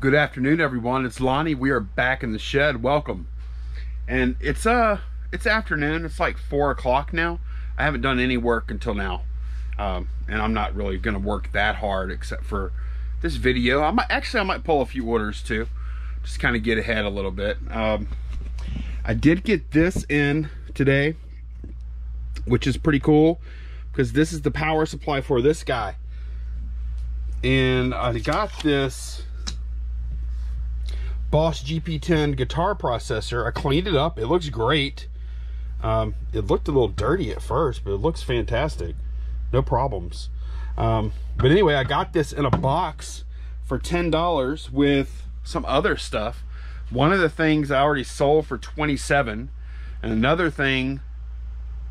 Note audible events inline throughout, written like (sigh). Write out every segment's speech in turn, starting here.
Good afternoon, everyone. It's Lonnie. We are back in the shed. Welcome. And it's uh, it's afternoon. It's like four o'clock now. I haven't done any work until now, um, and I'm not really going to work that hard except for this video. I might actually I might pull a few orders too, just kind of get ahead a little bit. Um, I did get this in today, which is pretty cool because this is the power supply for this guy. And I got this Boss GP10 guitar processor. I cleaned it up. It looks great. Um, it looked a little dirty at first, but it looks fantastic. No problems. Um, but anyway, I got this in a box for $10 with some other stuff. One of the things I already sold for 27 and another thing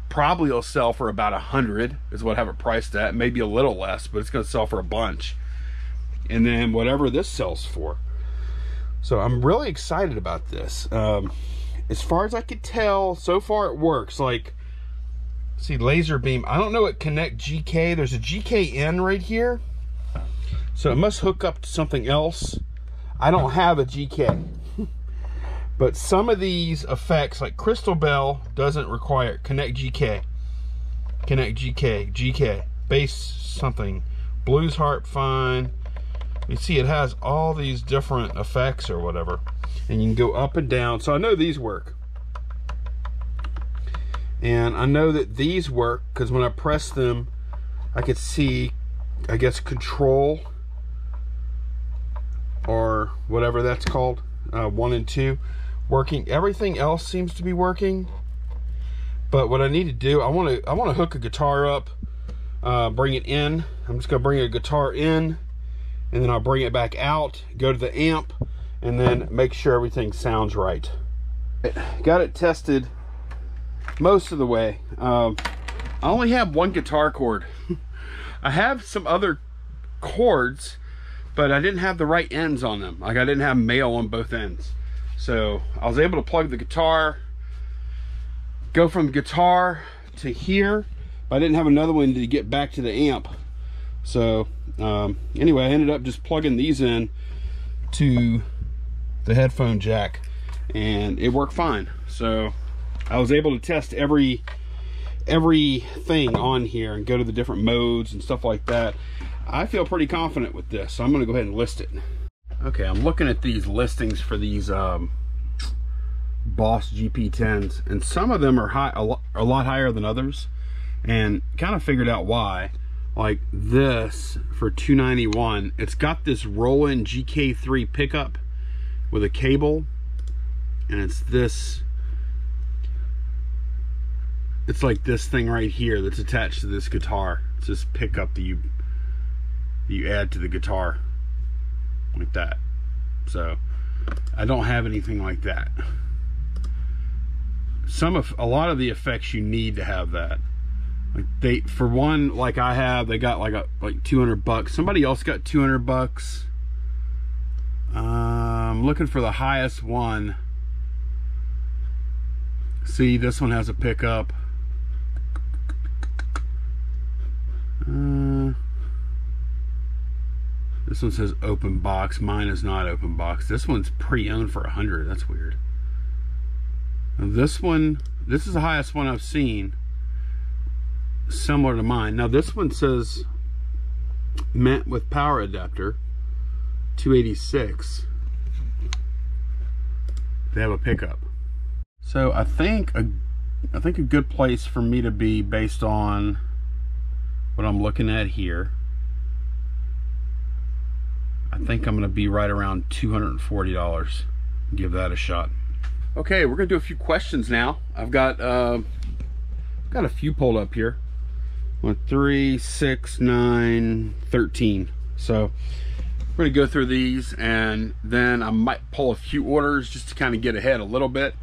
probably will sell for about a hundred is what I have it priced at maybe a little less but it's going to sell for a bunch and then whatever this sells for so I'm really excited about this. Um, as far as I could tell, so far it works. Like, see, laser beam. I don't know what Connect GK. There's a GKN right here. So it must hook up to something else. I don't have a GK. (laughs) but some of these effects, like Crystal Bell, doesn't require Connect GK. Connect GK, GK, bass something. Blues Harp fine. You see it has all these different effects or whatever. And you can go up and down. So I know these work. And I know that these work because when I press them, I could see, I guess, control or whatever that's called, uh, one and two, working. Everything else seems to be working. But what I need to do, I want to I want to hook a guitar up, uh, bring it in. I'm just gonna bring a guitar in and then I'll bring it back out, go to the amp, and then make sure everything sounds right. Got it tested most of the way. Um, I only have one guitar cord. (laughs) I have some other cords, but I didn't have the right ends on them. Like I didn't have male on both ends. So I was able to plug the guitar, go from guitar to here, but I didn't have another one to get back to the amp. So um, anyway, I ended up just plugging these in to the headphone jack and it worked fine. So I was able to test every everything on here and go to the different modes and stuff like that. I feel pretty confident with this. So I'm going to go ahead and list it. Okay, I'm looking at these listings for these um, Boss GP10s and some of them are high a lot, a lot higher than others and kind of figured out why like this for 291 it's got this Roland GK3 pickup with a cable and it's this it's like this thing right here that's attached to this guitar. It's this pickup that you that you add to the guitar like that. So I don't have anything like that. Some of a lot of the effects you need to have that like they for one like i have they got like a like 200 bucks. Somebody else got 200 bucks. Um looking for the highest one. See this one has a pickup. Uh, this one says open box. Mine is not open box. This one's pre-owned for a hundred. That's weird. This one this is the highest one i've seen similar to mine. Now this one says meant with power adapter 286 they have a pickup. So I think a I think a good place for me to be based on what I'm looking at here I think I'm gonna be right around $240 give that a shot. Okay we're gonna do a few questions now. I've got uh, got a few pulled up here one, three, six, nine, 13. So we're gonna go through these and then I might pull a few orders just to kind of get ahead a little bit.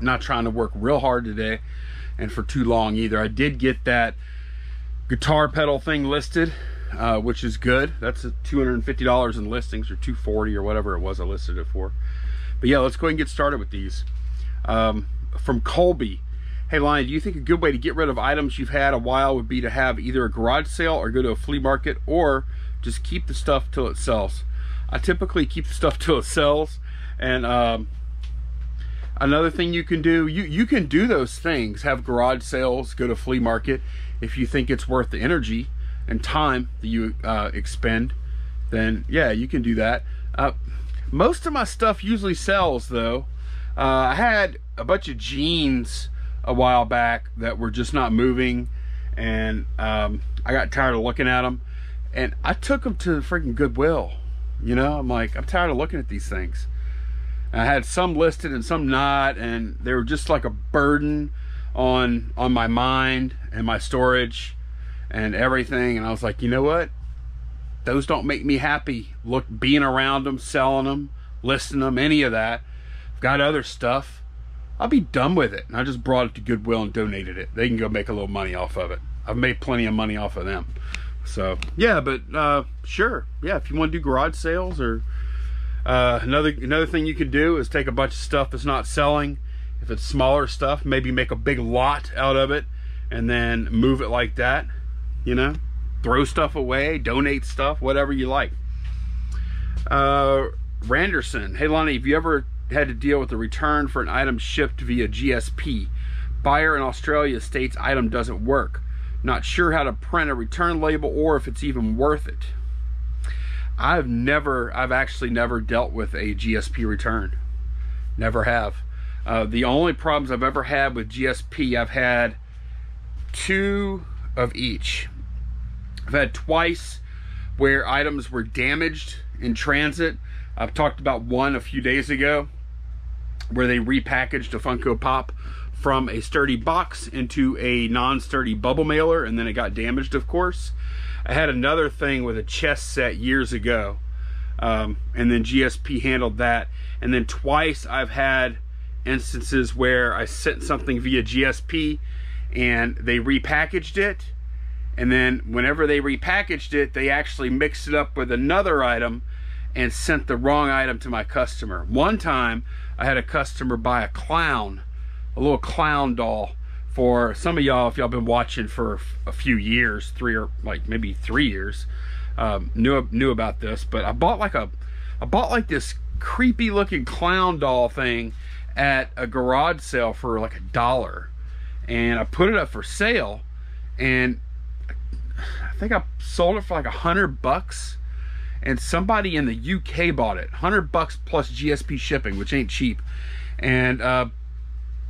not trying to work real hard today and for too long either. I did get that guitar pedal thing listed, uh, which is good. That's $250 in listings or 240 or whatever it was I listed it for. But yeah, let's go ahead and get started with these. Um, from Colby, Hey Lonnie, do you think a good way to get rid of items you've had a while would be to have either a garage sale or go to a flea market or just keep the stuff till it sells? I typically keep the stuff (laughs) till it sells. And um, another thing you can do, you, you can do those things, have garage sales, go to flea market if you think it's worth the energy and time that you uh, expend, then yeah, you can do that. Uh, most of my stuff usually sells though. Uh, I had a bunch of jeans a while back that were just not moving and um, I got tired of looking at them and I took them to the freaking Goodwill. You know, I'm like, I'm tired of looking at these things. I had some listed and some not, and they were just like a burden on on my mind and my storage and everything. And I was like, you know what? Those don't make me happy. Look, being around them, selling them, listing them, any of that. I've got other stuff. I'll be done with it. And I just brought it to Goodwill and donated it. They can go make a little money off of it. I've made plenty of money off of them. So yeah, but uh, sure, yeah. If you want to do garage sales or uh, another another thing you can do is take a bunch of stuff that's not selling. If it's smaller stuff, maybe make a big lot out of it and then move it like that. You know, throw stuff away, donate stuff, whatever you like. Uh, Randerson, hey Lonnie, have you ever had to deal with a return for an item shipped via GSP? Buyer in Australia states item doesn't work. Not sure how to print a return label or if it's even worth it. I've never, I've actually never dealt with a GSP return. Never have. Uh, the only problems I've ever had with GSP, I've had two of each. I've had twice where items were damaged in transit. I've talked about one a few days ago where they repackaged a Funko Pop from a sturdy box into a non-sturdy bubble mailer and then it got damaged of course. I had another thing with a chess set years ago um, and then GSP handled that and then twice I've had instances where I sent something via GSP and they repackaged it and then whenever they repackaged it they actually mixed it up with another item and sent the wrong item to my customer. One time I had a customer buy a clown a little clown doll for some of y'all if y'all been watching for a few years three or like maybe three years um, knew knew about this but I bought like a I bought like this creepy looking clown doll thing at a garage sale for like a dollar and I put it up for sale and I think I sold it for like a hundred bucks and somebody in the UK bought it 100 bucks plus GSP shipping which ain't cheap and uh,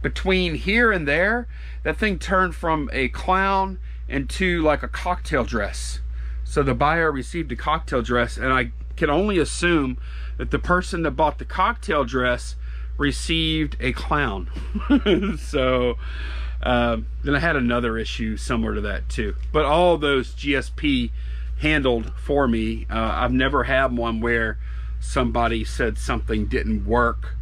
between here and there, that thing turned from a clown into like a cocktail dress. So the buyer received a cocktail dress, and I can only assume that the person that bought the cocktail dress received a clown. (laughs) so um, then I had another issue similar to that too. But all those GSP handled for me. Uh, I've never had one where somebody said something didn't work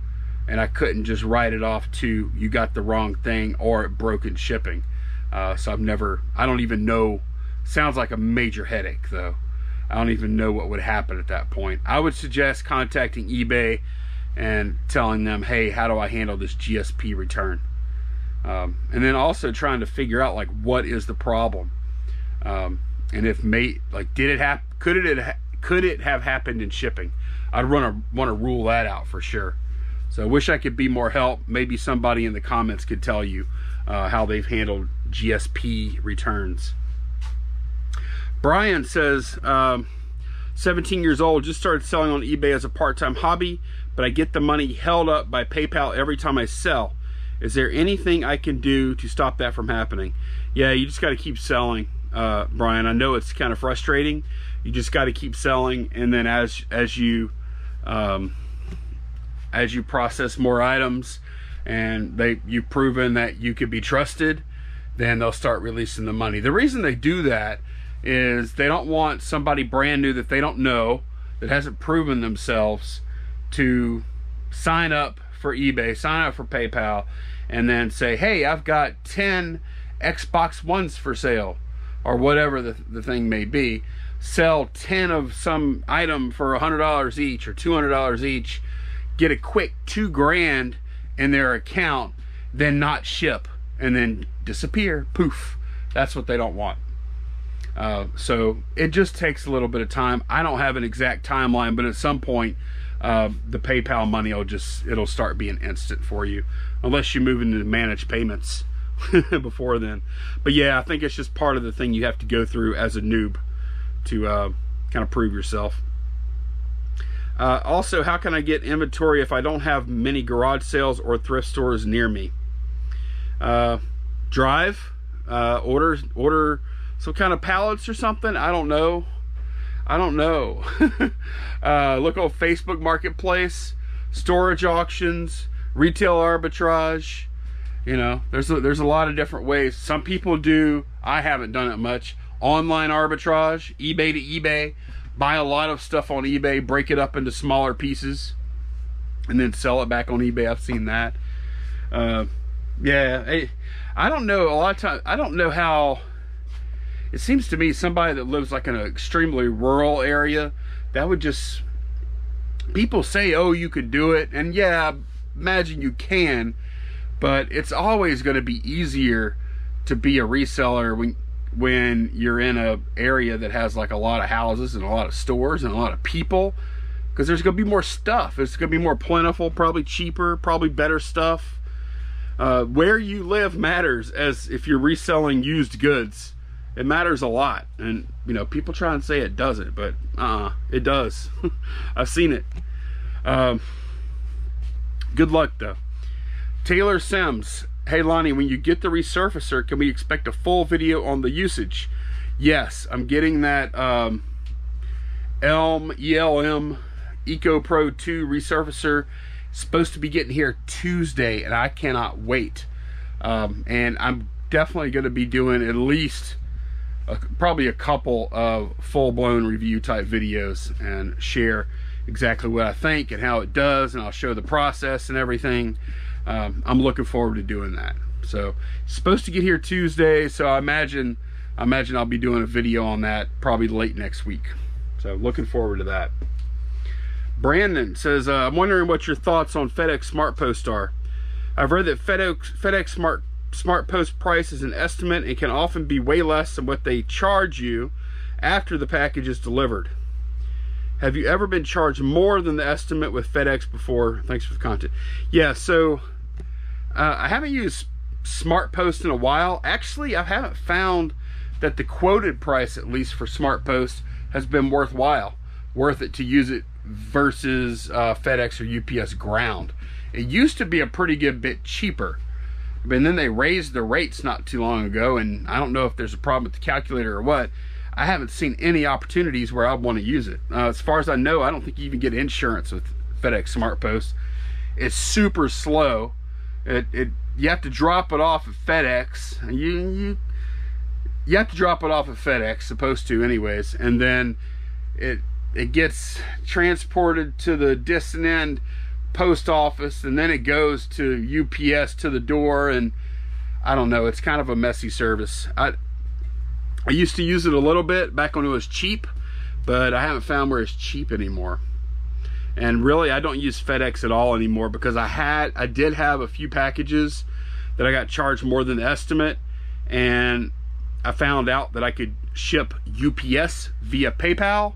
and I couldn't just write it off to you got the wrong thing or broken shipping. Uh, so I've never, I don't even know, sounds like a major headache though. I don't even know what would happen at that point. I would suggest contacting eBay and telling them, hey, how do I handle this GSP return? Um, and then also trying to figure out like what is the problem, um, and if mate like did it happen? Could it could it have happened in shipping? I'd want to want to rule that out for sure. So I wish I could be more help. Maybe somebody in the comments could tell you uh, how they've handled GSP returns. Brian says, um, 17 years old, just started selling on eBay as a part-time hobby, but I get the money held up by PayPal every time I sell. Is there anything I can do to stop that from happening? Yeah, you just got to keep selling, uh, Brian. I know it's kind of frustrating. You just got to keep selling, and then as as you um, as you process more items and they you've proven that you could be trusted, then they'll start releasing the money. The reason they do that is they don't want somebody brand new that they don't know that hasn't proven themselves to sign up for eBay, sign up for PayPal, and then say, hey, I've got 10 Xbox Ones for sale, or whatever the, the thing may be. Sell 10 of some item for $100 each or $200 each, get a quick two grand in their account, then not ship and then disappear. Poof. That's what they don't want. Uh, so it just takes a little bit of time. I don't have an exact timeline, but at some point, uh, the PayPal money will just it'll start being instant for you, unless you move into managed payments (laughs) before then. But yeah, I think it's just part of the thing you have to go through as a noob to uh, kind of prove yourself. Uh, also, how can I get inventory if I don't have many garage sales or thrift stores near me? Uh, drive, uh, order, order some kind of pallets or something. I don't know. I don't know. (laughs) uh, look on Facebook Marketplace, storage auctions, retail arbitrage. You know, there's a, there's a lot of different ways. Some people do. I haven't done it much. Online arbitrage, eBay to eBay buy a lot of stuff on eBay, break it up into smaller pieces, and then sell it back on eBay. I've seen that. Uh, yeah, I, I don't know. A lot of times, I don't know how. It seems to me somebody that lives like in an extremely rural area, that would just. People say, "Oh, you could do it," and yeah, imagine you can, but it's always going to be easier to be a reseller when when you're in a area that has like a lot of houses and a lot of stores and a lot of people because there's going to be more stuff. It's going to be more plentiful probably cheaper probably better stuff. Uh, where you live matters as if you're reselling used goods. It matters a lot and you know people try and say it doesn't but uh it does. (laughs) I've seen it. Um, good luck though taylor sims Hey Lonnie, when you get the resurfacer, can we expect a full video on the usage? Yes, I'm getting that um, Elm ELM Eco Pro 2 resurfacer. Supposed to be getting here Tuesday, and I cannot wait. Um, and I'm definitely going to be doing at least a, probably a couple of full-blown review type videos and share exactly what I think and how it does, and I'll show the process and everything um, I'm looking forward to doing that. So supposed to get here Tuesday, so I imagine I imagine I'll be doing a video on that probably late next week. So looking forward to that. Brandon says, uh, I'm wondering what your thoughts on FedEx Smart Post are. I've read that FedEx, FedEx Smart Smart Post price is an estimate and can often be way less than what they charge you after the package is delivered. Have you ever been charged more than the estimate with FedEx before? Thanks for the content. Yeah, so uh, I haven't used Smart Post in a while. Actually, I haven't found that the quoted price, at least for Smart Post, has been worthwhile, worth it to use it versus uh, FedEx or UPS ground. It used to be a pretty good bit cheaper, but then they raised the rates not too long ago, and I don't know if there's a problem with the calculator or what. I haven't seen any opportunities where I'd want to use it. Uh, as far as I know, I don't think you even get insurance with FedEx Smart Post. It's super slow. It, it you have to drop it off at FedEx. You you you have to drop it off at FedEx, supposed to anyways, and then it it gets transported to the distant end post office, and then it goes to UPS to the door, and I don't know. It's kind of a messy service. I I used to use it a little bit back when it was cheap, but I haven't found where it's cheap anymore. And really, I don't use FedEx at all anymore because I had, I did have a few packages that I got charged more than the estimate, and I found out that I could ship UPS via PayPal,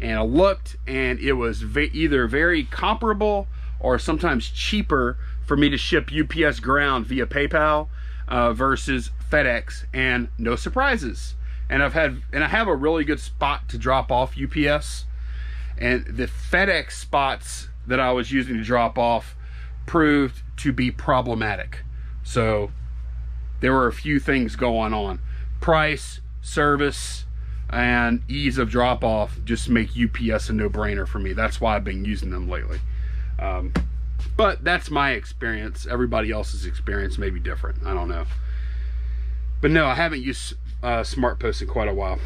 and I looked, and it was either very comparable or sometimes cheaper for me to ship UPS ground via PayPal uh, versus FedEx, and no surprises. And I've had and I have a really good spot to drop off UPS and the FedEx spots that I was using to drop off proved to be problematic. So there were a few things going on. Price, service, and ease of drop off just make UPS a no-brainer for me. That's why I've been using them lately. Um, but that's my experience. Everybody else's experience may be different. I don't know. But no, I haven't used uh, Smart Post in quite a while.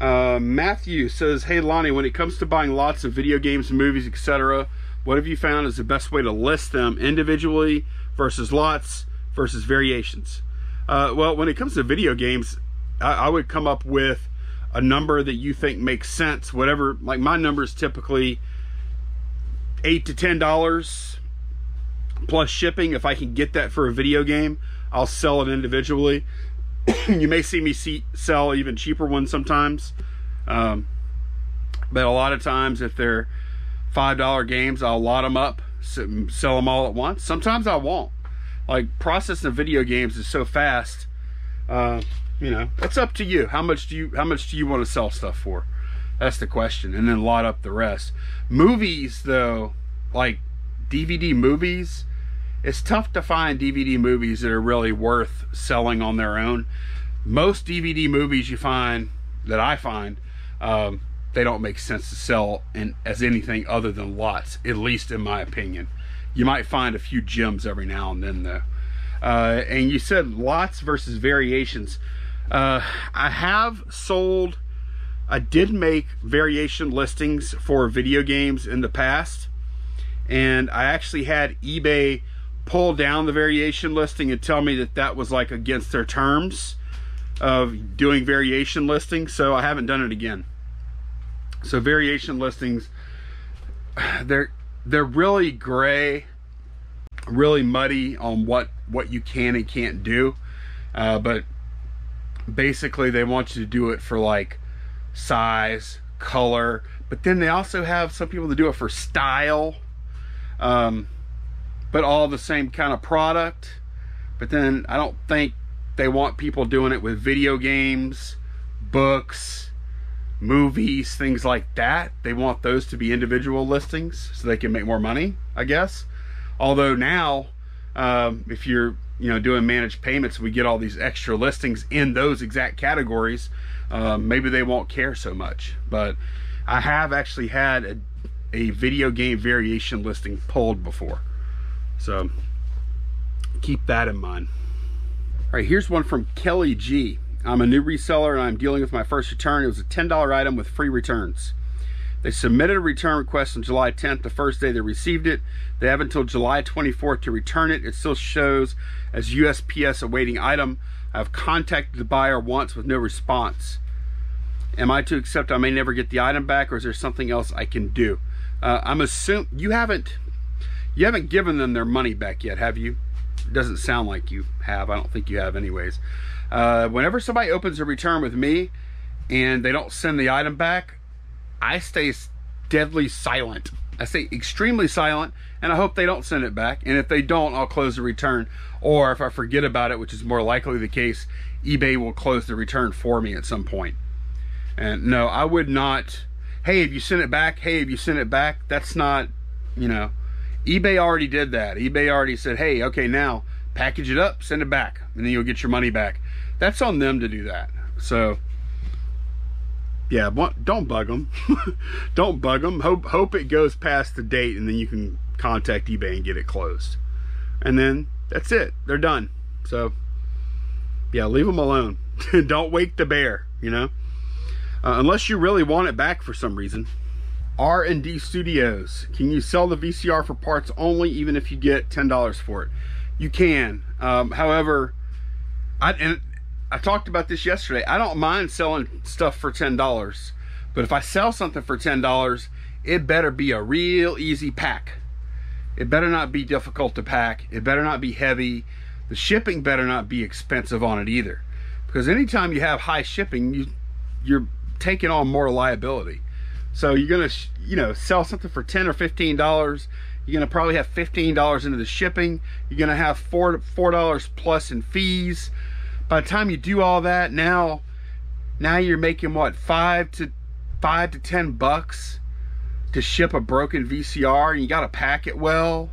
Uh, Matthew says, Hey Lonnie, when it comes to buying lots of video games, movies, etc., what have you found is the best way to list them individually versus lots versus variations? Uh, well, when it comes to video games, I, I, would come up with a number that you think makes sense. Whatever, like my number is typically eight to ten dollars plus shipping. If I can get that for a video game, I'll sell it individually (coughs) you may see me see, sell even cheaper ones sometimes. Um, but a lot of times if they're $5 games, I'll lot them up, sell them all at once. Sometimes I won't. Like processing video games is so fast. Uh, you know, it's up to you. How much do you how much do you want to sell stuff for? That's the question. And then lot up the rest. Movies though, like DVD movies, it's tough to find DVD movies that are really worth selling on their own. Most DVD movies you find that I find um, they don't make sense to sell in, as anything other than lots, at least in my opinion. You might find a few gems every now and then though. Uh, and you said lots versus variations. Uh, I have sold, I did make variation listings for video games in the past. And I actually had eBay pull down the variation listing and tell me that that was like against their terms of doing variation listing. So I haven't done it again. So variation listings, they're they're really gray, really muddy on what what you can and can't do. Uh, but basically, they want you to do it for like size, color, but then they also have some people that do it for style. Um, but all the same kind of product. But then I don't think they want people doing it with video games, books, movies, things like that. They want those to be individual listings so they can make more money, I guess. Although now, um, if you're you know doing managed payments, we get all these extra listings in those exact categories. Um, maybe they won't care so much. But I have actually had a, a video game variation listing pulled before. So keep that in mind. All right, here's one from Kelly G. I'm a new reseller and I'm dealing with my first return. It was a $10 item with free returns. They submitted a return request on July 10th, the first day they received it. They have until July 24th to return it. It still shows as USPS awaiting item. I've contacted the buyer once with no response. Am I to accept I may never get the item back or is there something else I can do? Uh, I'm assuming you haven't you haven't given them their money back yet, have you? It doesn't sound like you have. I don't think you have anyways. Uh, whenever somebody opens a return with me and they don't send the item back, I stay deadly silent. I stay extremely silent and I hope they don't send it back. And if they don't, I'll close the return. Or if I forget about it, which is more likely the case, eBay will close the return for me at some point. And no, I would not, hey, if you send it back, hey, if you send it back, that's not, you know, eBay already did that. eBay already said, hey, okay, now package it up, send it back, and then you'll get your money back. That's on them to do that. So, yeah, don't bug them. (laughs) don't bug them. Hope hope it goes past the date, and then you can contact eBay and get it closed. And then that's it. They're done. So, yeah, leave them alone. (laughs) don't wake the bear. You know, uh, unless you really want it back for some reason. R&D Studios. Can you sell the VCR for parts only, even if you get $10 for it? You can. Um, however, I, and I talked about this yesterday. I don't mind selling stuff for $10. But if I sell something for $10, it better be a real easy pack. It better not be difficult to pack. It better not be heavy. The shipping better not be expensive on it either. Because anytime you have high shipping, you, you're taking on more liability. So you're gonna, you know, sell something for 10 or $15. You're gonna probably have $15 into the shipping. You're gonna have four $4 plus in fees. By the time you do all that, now, now you're making what, five to five to 10 bucks to ship a broken VCR and you gotta pack it well.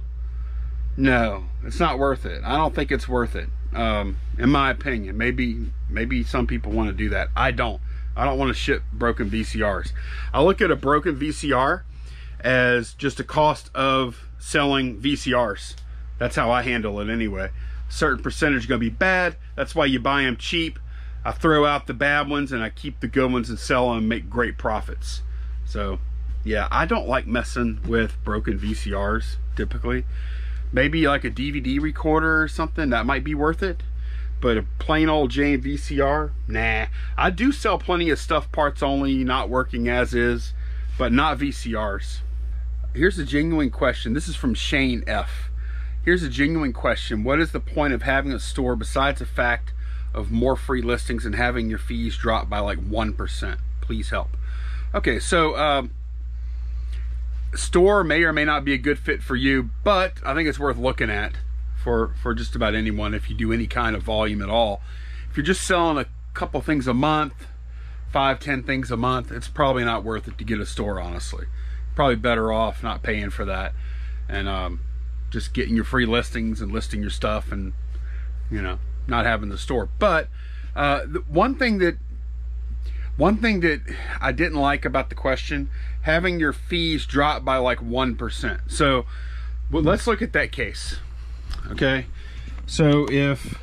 No, it's not worth it. I don't think it's worth it. Um, in my opinion, maybe, maybe some people want to do that. I don't. I don't want to ship broken VCRs. I look at a broken VCR as just a cost of selling VCRs. That's how I handle it anyway. A certain percentage going to be bad. That's why you buy them cheap. I throw out the bad ones and I keep the good ones and sell them and make great profits. So, yeah, I don't like messing with broken VCRs typically. Maybe like a DVD recorder or something that might be worth it but a plain old Jane VCR, nah. I do sell plenty of stuff parts only, not working as is, but not VCRs. Here's a genuine question. This is from Shane F. Here's a genuine question. What is the point of having a store besides the fact of more free listings and having your fees drop by like 1%. Please help. Okay, so um, store may or may not be a good fit for you, but I think it's worth looking at for, for just about anyone if you do any kind of volume at all. If you're just selling a couple things a month, five, ten things a month, it's probably not worth it to get a store, honestly. Probably better off not paying for that and um, just getting your free listings and listing your stuff and, you know, not having the store. But uh, the one thing that one thing that I didn't like about the question, having your fees drop by like 1%. So well, let's look at that case. Okay. So if,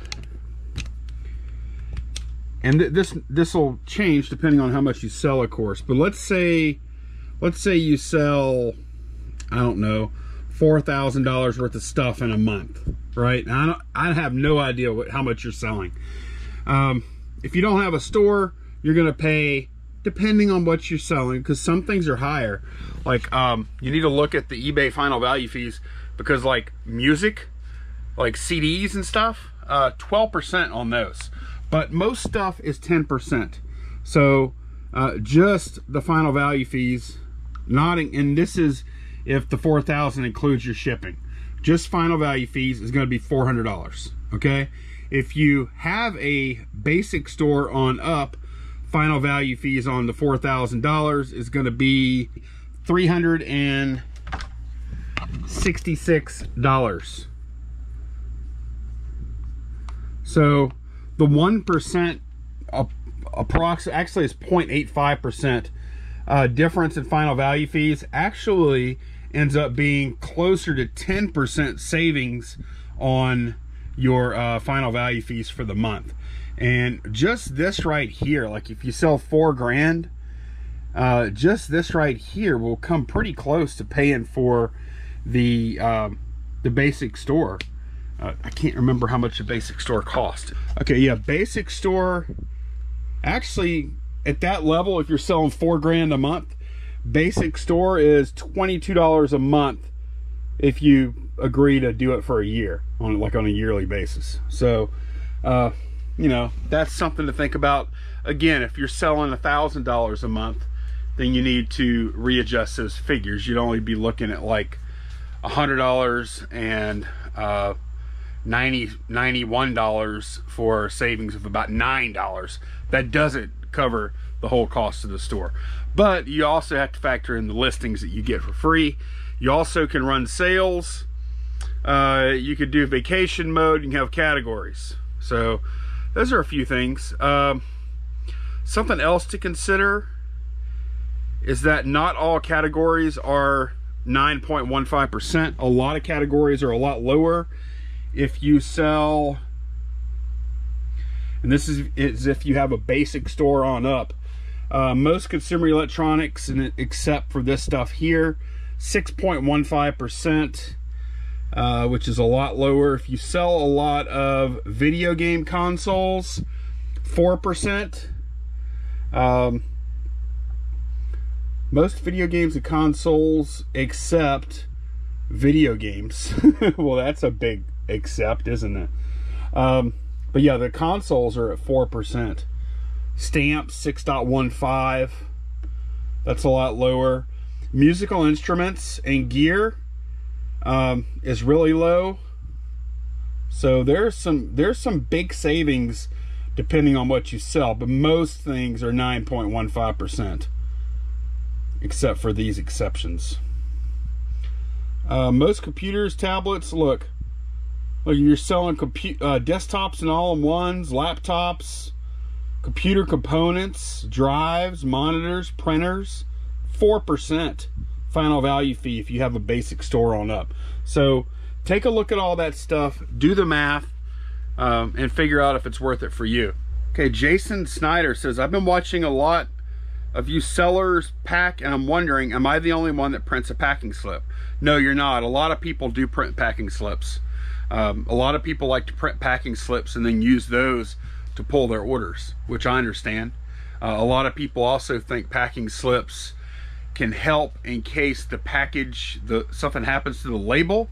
and th this, this will change depending on how much you sell, of course, but let's say, let's say you sell, I don't know, $4,000 worth of stuff in a month, right? I, don't, I have no idea what, how much you're selling. Um, if you don't have a store, you're to pay depending on what you're selling because some things are higher. Like um, you need to look at the eBay final value fees because like music, like CDs and stuff, 12% uh, on those. But most stuff is 10%. So uh, just the final value fees, not in, and this is if the 4000 includes your shipping. Just final value fees is going to be $400, okay? If you have a basic store on up, final value fees on the $4,000 is going to be $366. So the 1% approximately actually it's 0.85% uh, difference in final value fees actually ends up being closer to 10% savings on your uh, final value fees for the month. And just this right here, like if you sell four grand, uh, just this right here will come pretty close to paying for the um, the basic store. Uh, I can't remember how much the basic store cost. Okay, yeah, basic store. Actually, at that level, if you're selling four grand a month, basic store is $22 a month if you agree to do it for a year on like on a yearly basis so uh, you know that's something to think about again if you're selling a thousand dollars a month then you need to readjust those figures you'd only be looking at like a hundred dollars and uh, 90 91 dollars for savings of about nine dollars that doesn't cover the whole cost of the store but you also have to factor in the listings that you get for free. You also can run sales. Uh, you could do vacation mode. You can have categories. So those are a few things. Um, something else to consider is that not all categories are 9.15%. A lot of categories are a lot lower. If you sell, and this is, is if you have a basic store on up, uh, most consumer electronics, and except for this stuff here, 6.15%, uh, which is a lot lower. If you sell a lot of video game consoles, 4%. Um, most video games and consoles except video games. (laughs) well, that's a big except, isn't it? Um, but yeah, the consoles are at 4%. Stamps 6.15. That's a lot lower. Musical instruments and gear um, is really low. So there's some there's some big savings depending on what you sell, but most things are 9.15%, except for these exceptions. Uh, most computers, tablets, look, look you're selling compu uh, desktops and all-in-ones, laptops, computer components, drives, monitors, printers, 4% final value fee if you have a basic store on up. So take a look at all that stuff, do the math, um, and figure out if it's worth it for you. Okay, Jason Snyder says, I've been watching a lot of you sellers pack and I'm wondering, am I the only one that prints a packing slip? No, you're not. A lot of people do print packing slips. Um, a lot of people like to print packing slips and then use those to pull their orders, which I understand. Uh, a lot of people also think packing slips can help in case the package, the something happens to the label,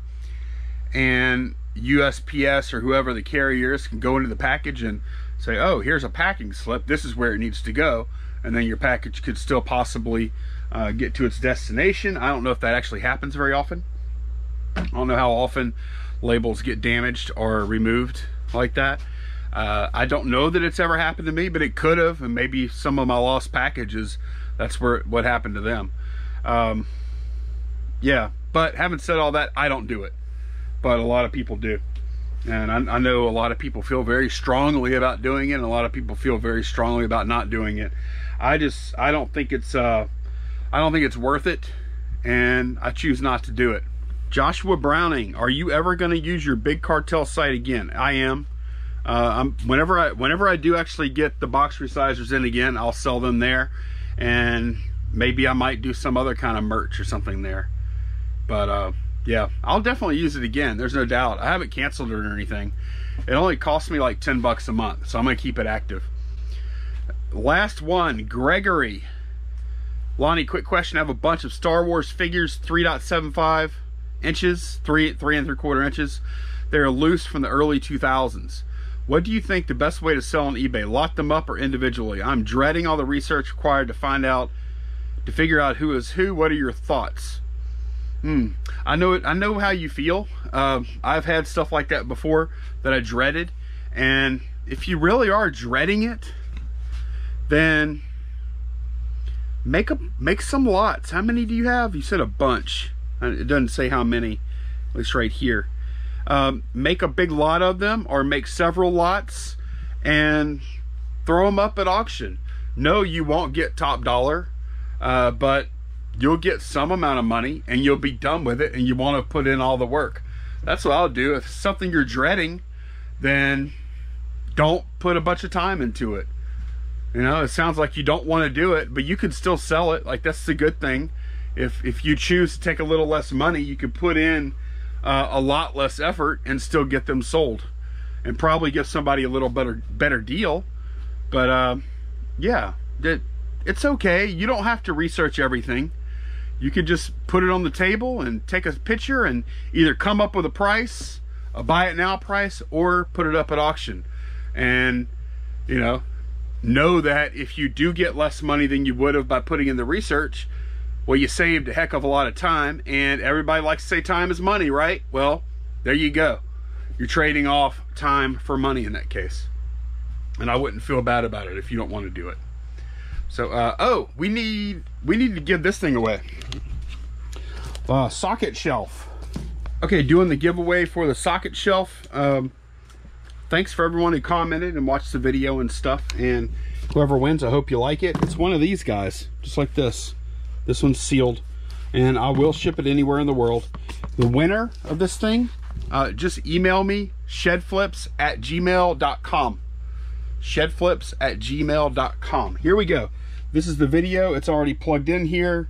and USPS or whoever the carrier is can go into the package and say, oh, here's a packing slip. This is where it needs to go. And then your package could still possibly uh, get to its destination. I don't know if that actually happens very often. I don't know how often labels get damaged or removed like that. Uh, I don't know that it's ever happened to me, but it could have, and maybe some of my lost packages, that's where what happened to them. Um, yeah, but having said all that, I don't do it, but a lot of people do. And I, I, know a lot of people feel very strongly about doing it, and a lot of people feel very strongly about not doing it. I just, I don't think it's, uh, I don't think it's worth it, and I choose not to do it. Joshua Browning, are you ever going to use your big cartel site again? I am. Uh, whenever I whenever I do actually get the box resizers in again, I'll sell them there, and maybe I might do some other kind of merch or something there. But uh, yeah, I'll definitely use it again. There's no doubt. I haven't canceled it or anything. It only cost me like 10 bucks a month, so I'm gonna keep it active. Last one, Gregory. Lonnie, quick question. I have a bunch of Star Wars figures, 3.75 inches, three three and three quarter inches. They're loose from the early 2000s. What do you think the best way to sell on eBay? Lock them up or individually? I'm dreading all the research required to find out, to figure out who is who. What are your thoughts? Hmm. I know it. I know how you feel. Uh, I've had stuff like that before that I dreaded, and if you really are dreading it, then make a make some lots. How many do you have? You said a bunch. Uh, it doesn't say how many, at least right here. Um, make a big lot of them or make several lots and throw them up at auction. No, you won't get top dollar, uh, but you'll get some amount of money and you'll be done with it and you want to put in all the work. That's what I'll do. If something you're dreading, then don't put a bunch of time into it. You know, it sounds like you don't want to do it, but you can still sell it. Like that's the good thing if if you choose to take a little less money, you can put in uh, a lot less effort and still get them sold, and probably give somebody a little better better deal. But uh, yeah, it, it's okay. You don't have to research everything. You can just put it on the table and take a picture and either come up with a price, a buy it now price, or put it up at auction. And you know, know that if you do get less money than you would have by putting in the research, well, you saved a heck of a lot of time, and everybody likes to say time is money, right? Well, there you go. You're trading off time for money in that case. And I wouldn't feel bad about it if you don't want to do it. So, uh, oh, we need we need to give this thing away. Uh, socket shelf. Okay, doing the giveaway for the socket shelf. Um, thanks for everyone who commented and watched the video and stuff. And whoever wins, I hope you like it. It's one of these guys, just like this. This one's sealed and I will ship it anywhere in the world. The winner of this thing, uh, just email me shedflips at gmail.com. Shedflips at gmail.com. Here we go. This is the video. It's already plugged in here.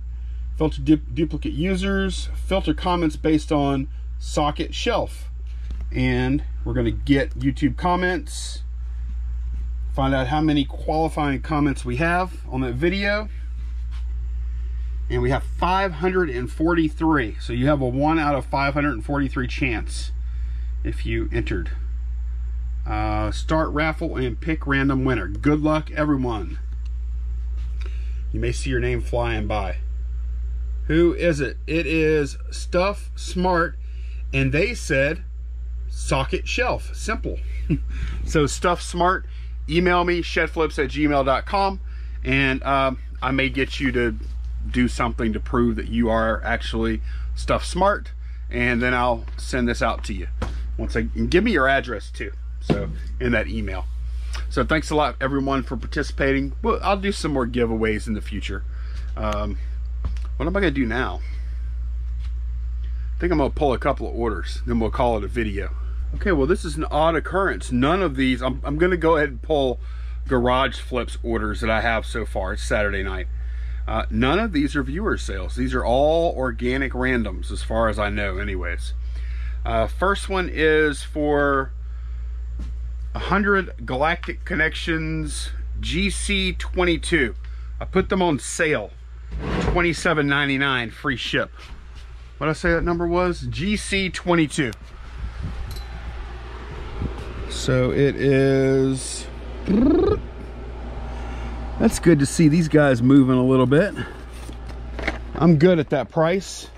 Filter du duplicate users, filter comments based on socket shelf. And we're going to get YouTube comments, find out how many qualifying comments we have on that video and we have 543 so you have a 1 out of 543 chance if you entered. Uh, start raffle and pick random winner. Good luck everyone. You may see your name flying by. Who is it? It is stuff smart and they said socket shelf. Simple. (laughs) So stuff smart email me shedflips at gmail.com and um, i may get you to do something to prove that you are actually stuff smart and then I'll send this out to you. Once I give me your address too so in that email. So thanks a lot everyone for participating. Well I'll do some more giveaways in the future. Um, what am I gonna do now? I think I'm gonna pull a couple of orders then we'll call it a video. Okay well this is an odd occurrence. None of these I'm, I'm gonna go ahead and pull garage flips orders that I have so far. It's Saturday night uh, none of these are viewer sales. These are all organic randoms as far as I know anyways. Uh, first one is for 100 Galactic Connexions GC22. I put them on sale. $27.99 free ship. What I say that number was? GC22. So it is That's good to see these guys moving a little bit. I'm good at that price.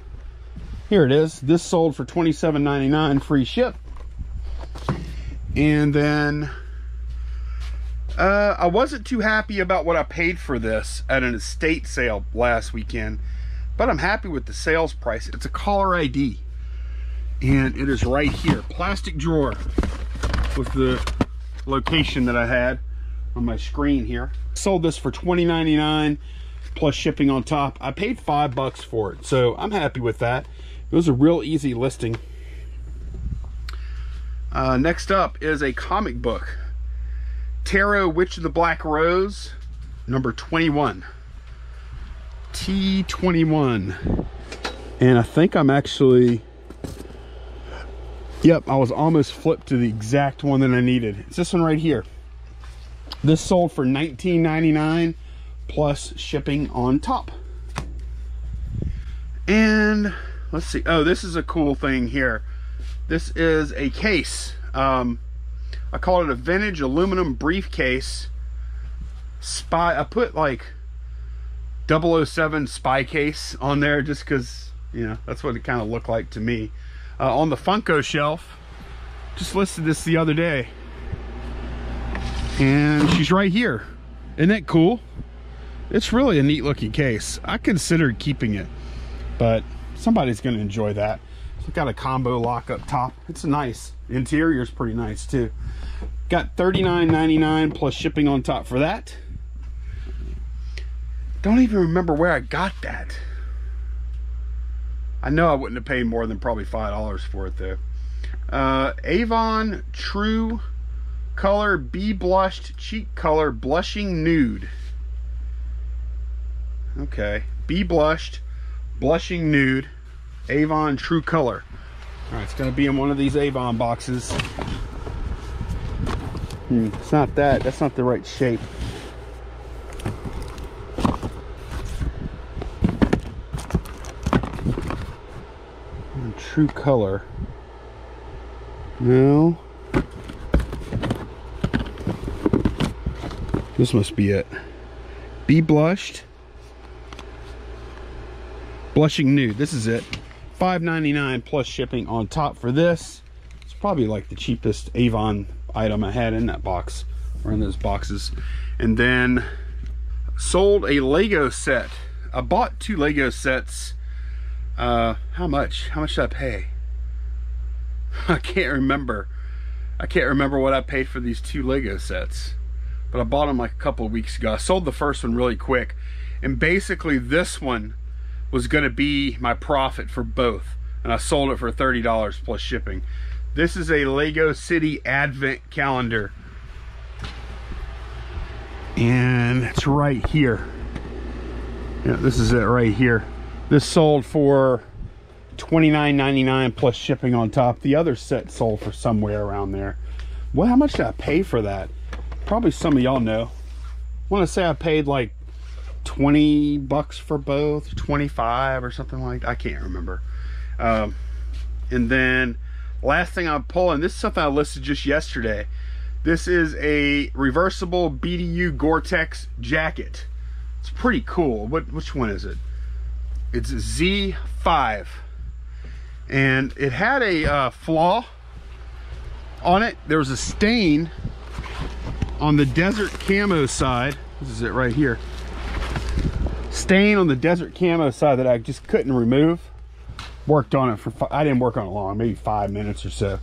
Here it is. This sold for $27.99 free ship. And then uh, I wasn't too happy about what I paid for this at an estate sale last weekend, but I'm happy with the sales price. It's a caller ID and it is right here. Plastic drawer with the location that I had on my screen here. Sold this for $20.99 plus shipping on top. I paid five bucks for it, so I'm happy with that. It was a real easy listing. Uh, next up is a comic book. Tarot Witch of the Black Rose, number 21. T21. And I think I'm actually Yep, I was almost flipped to the exact one that I needed. It's this one right here. This sold for $19.99 plus shipping on top. And let's see. Oh, this is a cool thing here. This is a case. Um, I call it a vintage aluminum briefcase. Spy. I put like 007 spy case on there just because, you know, that's what it kind of looked like to me uh, on the Funko shelf. Just listed this the other day. And she's right here. Isn't that cool? It's really a neat looking case. I considered keeping it, but somebody's gonna enjoy that. It's got a combo lock up top. It's nice. Interior is pretty nice too. Got $39.99 plus shipping on top for that. Don't even remember where I got that. I know I wouldn't have paid more than probably $5 for it though. Uh, Avon True Color Be Blushed Cheek Color Blushing Nude. Okay. Be Blushed Blushing Nude Avon True Color. Alright, it's going to be in one of these Avon boxes. Hmm, it's not that. That's not the right shape. true color. No. This must be it. Be blushed. Blushing nude. This is it. $5.99 plus shipping on top for this. It's probably like the cheapest Avon item I had in that box or in those boxes. And then sold a Lego set. I bought two Lego sets uh, how much? How much did I pay? (laughs) I can't remember. I can't remember what I paid for these two Lego sets. But I bought them like a couple of weeks ago. I sold the first one really quick. And basically this one was going to be my profit for both. And I sold it for $30 plus shipping. This is a Lego City Advent calendar. And it's right here. Yeah, this is it right here. This sold for $29.99 plus shipping on top. The other set sold for somewhere around there. Well, how much did I pay for that? Probably some of y'all know. I want to say I paid like 20 bucks for both, 25 or something like that. I can't remember. Um, and then last thing I'm pulling, this is something I listed just yesterday. This is a reversible BDU Gore-Tex jacket. It's pretty cool. What Which one is it? It's Z5. And it had a uh, flaw on it. There was a stain on the desert camo side. This is it right here. Stain on the desert camo side that I just couldn't remove. Worked on it for, I didn't work on it long, maybe five minutes or so.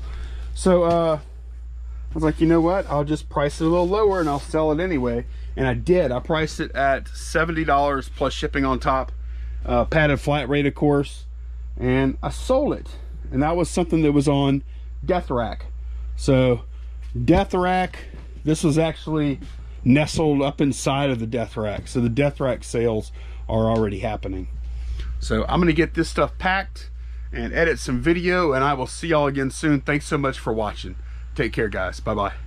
So uh, I was like, you know what? I'll just price it a little lower and I'll sell it anyway. And I did. I priced it at $70 plus shipping on top uh, padded flat rate of course and I sold it and that was something that was on death rack so death rack this was actually nestled up inside of the death rack so the death rack sales are already happening. So I'm gonna get this stuff packed and edit some video and I will see y'all again soon. Thanks so much for watching. Take care guys. Bye bye